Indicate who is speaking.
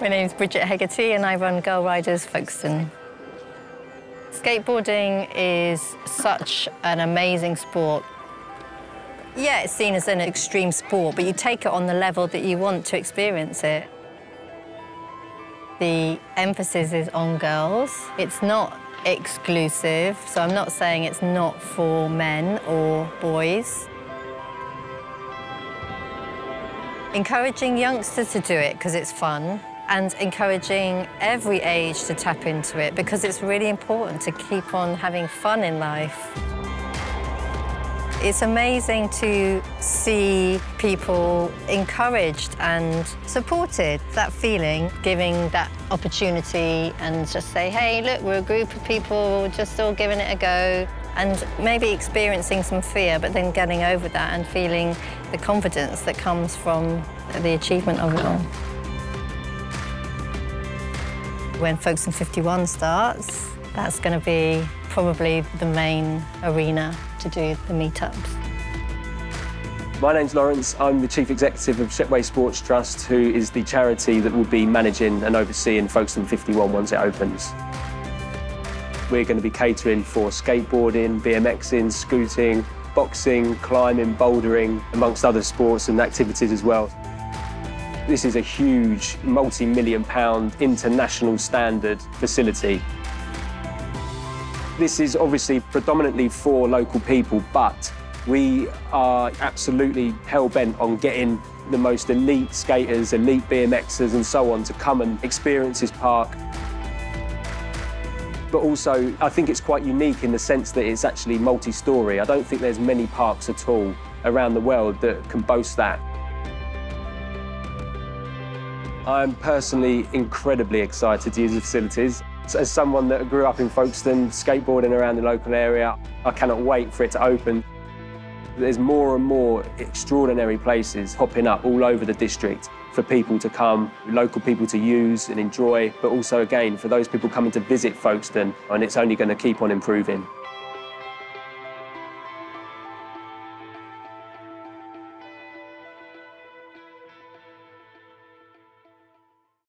Speaker 1: My name's Brigit Hegarty and I run Girl Riders Folkestone. Skateboarding is such an amazing sport. Yeah, it's seen as an extreme sport, but you take it on the level that you want to experience it. The emphasis is on girls. It's not exclusive, so I'm not saying it's not for men or boys. Encouraging youngsters to do it because it's fun and encouraging every age to tap into it because it's really important to keep on having fun in life. It's amazing to see people encouraged and supported, that feeling, giving that opportunity and just say, hey, look, we're a group of people just all giving it a go and maybe experiencing some fear, but then getting over that and feeling the confidence that comes from the achievement of it all. When Folkestone 51 starts, that's going to be probably the main arena to do the meetups.
Speaker 2: My name's Laurence. I'm the Chief Executive of Shepway Sports Trust, who is the charity that will be managing and overseeing Folkestone 51 once it opens. We're going to be catering for skateboarding, BMXing, scooting, boxing, climbing, bouldering, amongst other sports and activities as well. This is a huge, multi-million pound international standard facility. This is obviously predominantly for local people, but we are absolutely hell-bent on getting the most elite skaters, elite BMXers and so on to come and experience this park. But also, I think it's quite unique in the sense that it's actually multi-storey. I don't think there's many parks at all around the world that can boast that. I'm personally incredibly excited to use the facilities. As someone that grew up in Folkestone, skateboarding around the local area, I cannot wait for it to open. There's more and more extraordinary places popping up all over the district for people to come, local people to use and enjoy, but also, again, for those people coming to visit Folkestone, and it's only going to keep on improving.